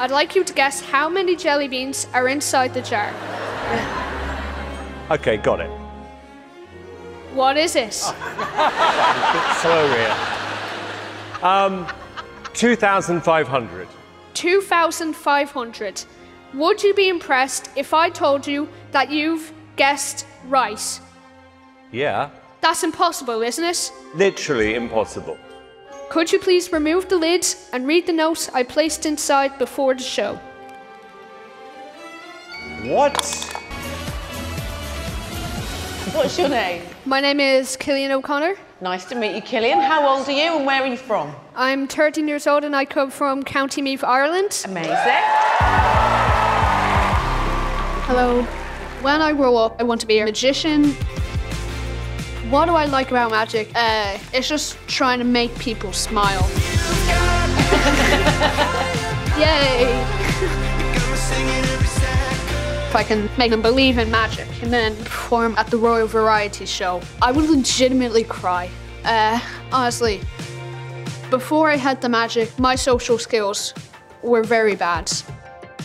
I'd like you to guess how many jelly beans are inside the jar. Okay, got it. What is it? Slow here. Um, 2,500. 2,500. Would you be impressed if I told you that you've guessed right? Yeah. That's impossible, isn't it? Literally impossible. Could you please remove the lid and read the note I placed inside before the show? What? What's your name? My name is Cillian O'Connor. Nice to meet you, Cillian. How old are you and where are you from? I'm 13 years old and I come from County Meath, Ireland. Amazing. Hello. When I grow up, I want to be a magician. What do I like about magic? Uh, it's just trying to make people smile. Yay! if I can make them believe in magic and then perform at the Royal Variety Show, I would legitimately cry. Uh, honestly, before I had the magic, my social skills were very bad.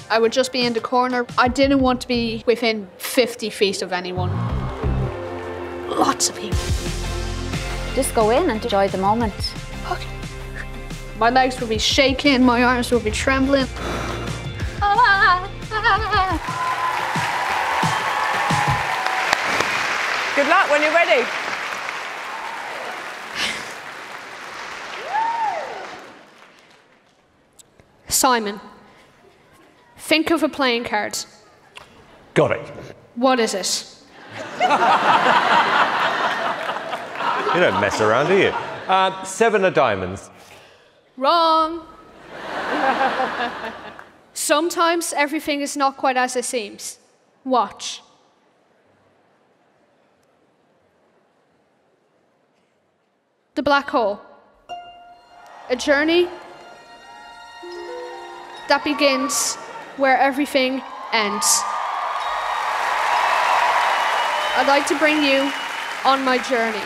I would just be in the corner. I didn't want to be within 50 feet of anyone. Lots of people. Just go in and enjoy the moment. Okay. My legs will be shaking, my arms will be trembling. Good luck when you're ready. Simon, think of a playing card. Got it. What is it? You don't mess around, do you? Uh, seven of diamonds. Wrong. Sometimes everything is not quite as it seems. Watch. The black hole. A journey that begins where everything ends. I'd like to bring you on my journey.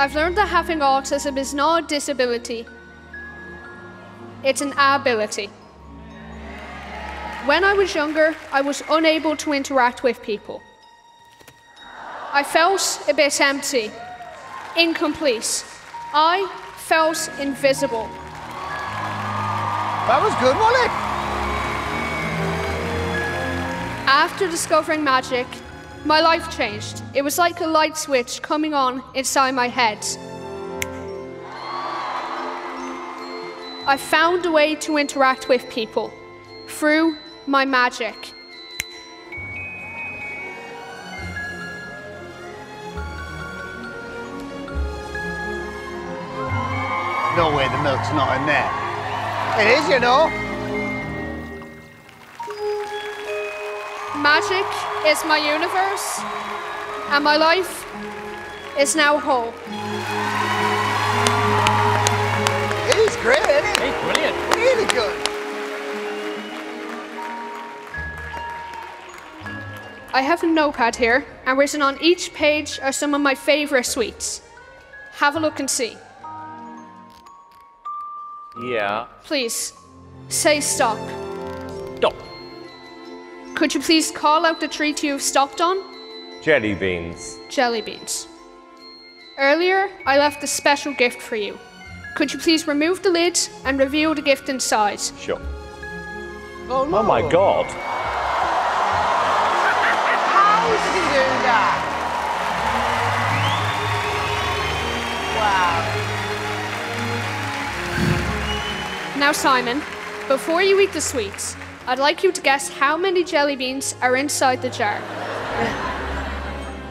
I've learned that having autism is not a disability, it's an ability. When I was younger, I was unable to interact with people. I felt a bit empty, incomplete. I felt invisible. That was good, wasn't it? After discovering magic, my life changed. It was like a light switch coming on inside my head. I found a way to interact with people through my magic. No way the milk's not in there. It is, you know. Magic is my universe, and my life is now whole. It is great, isn't it? Hey, brilliant. Really good. I have a notepad here, and written on each page are some of my favourite sweets. Have a look and see. Yeah. Please, say stop. Stop. Could you please call out the treat you've stopped on? Jelly beans. Jelly beans. Earlier, I left a special gift for you. Could you please remove the lid and reveal the gift inside? Sure. Oh, no. Oh my god. How did he do that? Wow. Now, Simon, before you eat the sweets, I'd like you to guess how many jelly beans are inside the jar.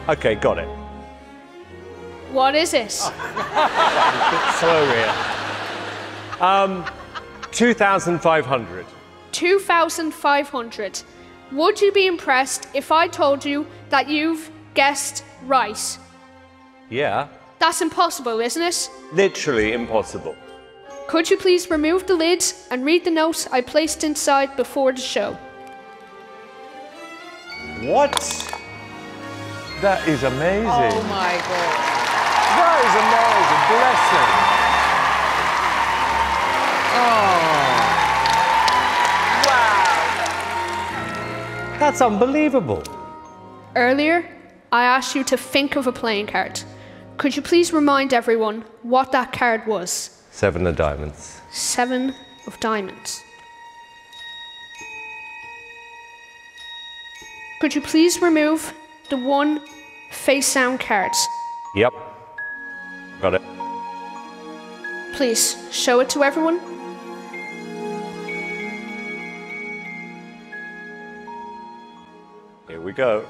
Okay, got it. What is it? Slow here. Um, 2,500. 2,500. Would you be impressed if I told you that you've guessed right? Yeah. That's impossible, isn't it? Literally impossible. Could you please remove the lid and read the note I placed inside before the show? What? That is amazing. Oh my God. That is amazing. Bless him. Oh. Wow. That's unbelievable. Earlier, I asked you to think of a playing card. Could you please remind everyone what that card was? Seven of diamonds. Seven of diamonds. Could you please remove the one face down card? Yep. Got it. Please show it to everyone. Here we go.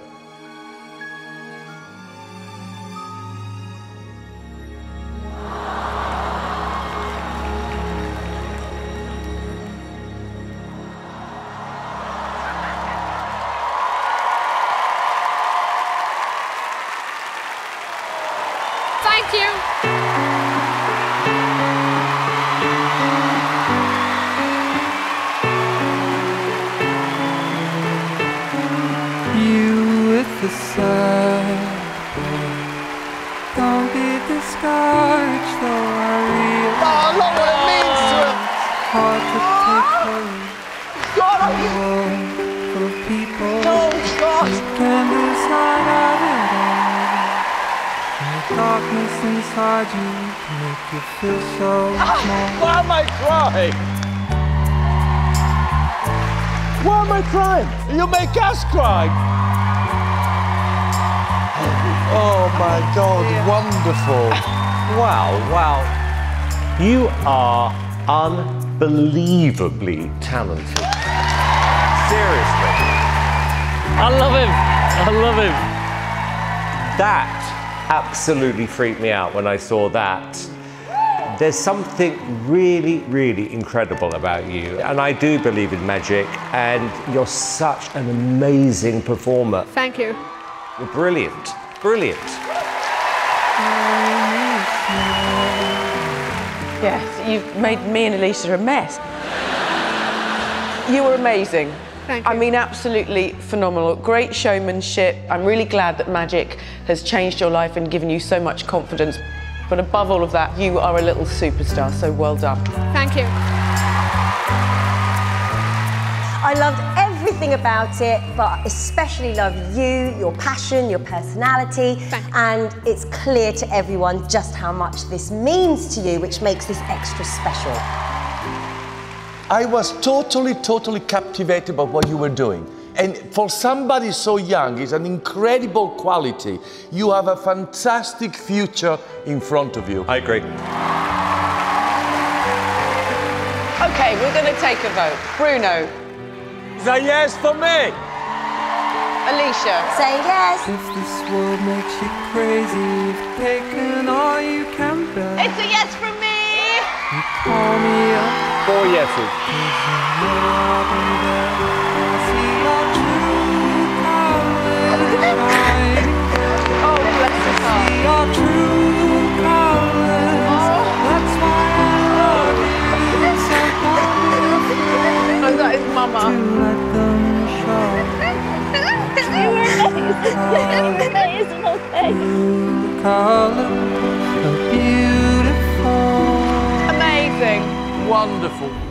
Thank you. you with the sun. Don't be discouraged, though I realize Oh, look what it means to him. it's hard to take courage. God, darkness inside you can make you feel so small. Why am I crying? Why am I crying? You make us cry. Oh my God, wonderful. Wow, wow. You are unbelievably talented. Seriously. I love him. I love him. That absolutely freaked me out when I saw that. There's something really, really incredible about you. And I do believe in magic, and you're such an amazing performer. Thank you. You're brilliant. Brilliant. Yes, you've made me and Alesha a mess. You were amazing. Thank I mean, absolutely phenomenal. Great showmanship. I'm really glad that magic has changed your life and given you so much confidence. But above all of that, you are a little superstar, so well done. Thank you. I loved everything about it, but especially love you, your passion, your personality, Thank you. and it's clear to everyone just how much this means to you, which makes this extra special. I was totally, totally captivated by what you were doing. And for somebody so young, it's an incredible quality. You have a fantastic future in front of you. I agree. Okay, we're going to take a vote. Bruno, Is that yes for me? Alesha, Say yes. If this world makes you crazy, you've taken all you can bear. it's a yes from me. Four yeses. I'll be there. I see your true colors shine. Oh, bless his heart. See your true colors. That's why I love you. So don't be afraid Oh, that is to Wonderful.